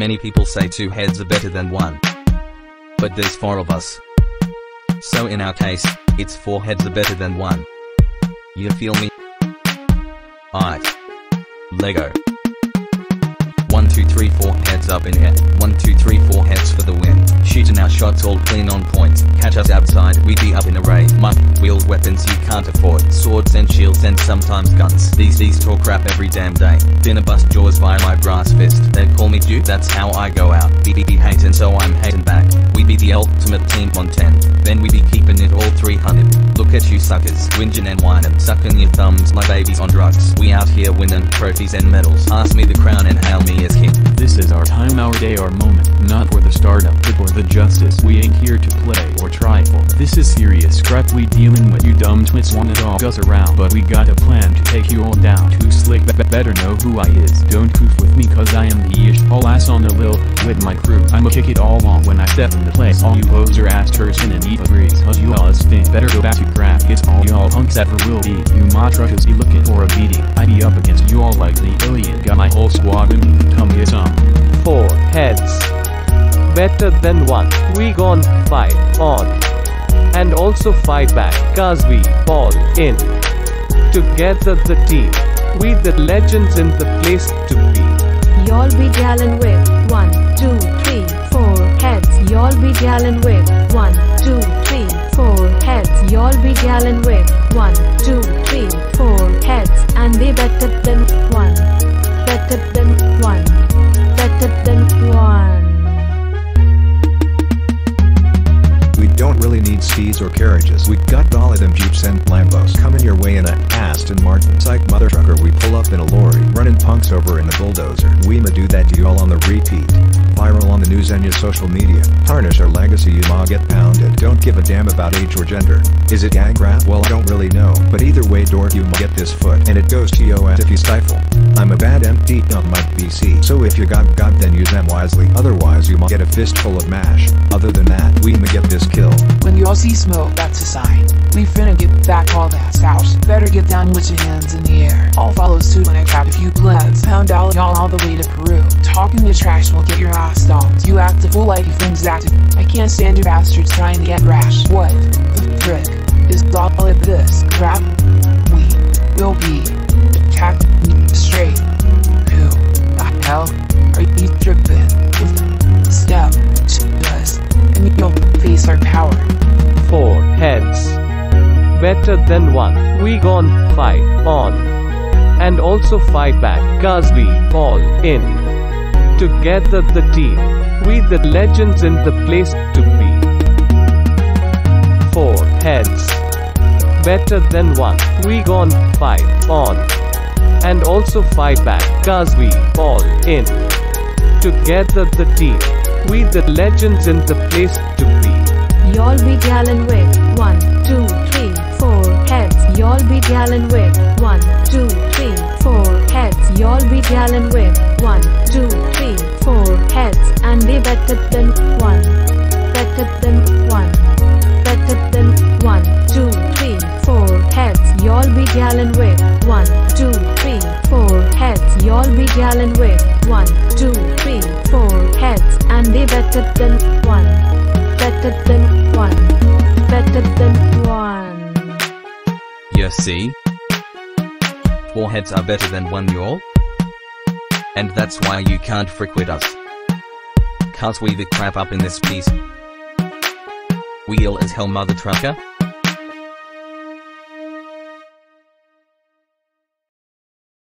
Many people say two heads are better than one. But there's four of us. So in our case, it's four heads are better than one. You feel me? Aight. Lego. One, two, three, four heads up in air. One, two, three, four shots all clean on point. Catch us outside, we be up in array. My wheeled weapons you can't afford. Swords and shields and sometimes guns. These these talk crap every damn day. Dinner bust jaws via my brass fist. They call me Duke, that's how I go out. Be be hating, so I'm hatin' back. We be the ultimate team on 10. Then we be keeping it all 300. Look at you suckers, whinging and whinin'. Suckin' your thumbs like babies on drugs. We out here winning trophies and medals. Ask me the crown and hail me as king. This is our time, our day, our moment. Not for the startup, but for the justice. We ain't here to play or trifle. This is serious crap we dealing with. You dumb twits wanna dog us around, but we got a plan to take you all down. Too slick, be better know who I is. Don't goof with me cause I am the ish. All ass on the lil, with my crew. I'ma kick it all on when I step in the place. All you hoes are ass tursin and eat breeze. Cause you all stink. Better go back to crap It's all y'all punks ever will be. You matruckers be looking for a beating. I be up against you all like the alien. Got my whole squad with me. Come get some. Four heads. Better than one. We gon' fight on. And also fight back, cause we all in. Together the team. We the legends in the place to be. Y'all be gallon with one, two, three, four heads. Y'all be gallon with one, two, three, four heads. Y'all be gallon with one, two, three, four heads. And they better than one, better than one, need steeds or carriages. We got all of them Jeeps and Lambos coming your way in a Aston Martin. Psych mother trucker, we pull up in a lorry, running punks over in the bulldozer. We ma do that to you all on the repeat. Viral on the news and your social media. Tarnish our legacy, you ma get pounded. Don't give a damn about age or gender. Is it gang rap? Well, I don't really know. But either way, dork, you ma get this foot. And it goes to your ass if you stifle. I'm a bad empty on my PC. So if you got God, then use them wisely. Otherwise, you ma get a fistful of mash. Other than that, we ma get this kill. When you all see smoke, that's a sign. We finna get back all that scouse. Better get down with your hands in the air. All follow suit when I grab a few plans. Pound out y'all all the way to Peru. Talking your trash will get your ass stomped. You act a fool like your friends acted. I can't stand you bastards trying to get rash. What the frick is all of this crap? We will be attacked straight. Who the hell are you tripping? Step to us and you'll face our power. Four heads. Better than one. We gon' fight on. And also fight back, cause we all in. Together the team. We the legends in the place to be. Four heads. Better than one. We gon' fight on. And also fight back, cause we all in. Together the team. We the legends in the place to be. Y'all be gallon with one, two. Y'all be gallon with one, two, three, four heads. Y'all be gallon with one, two, three, four heads. And they better than one, better than one, better than one, two, three, four heads. Y'all be gallon with one, two, three, four heads. Y'all be gallon with one, two, three, four heads. And they better than one see? Four heads are better than one y'all? And that's why you can't frick with us. Cause we the crap up in this piece. Ill as hell mother trucker.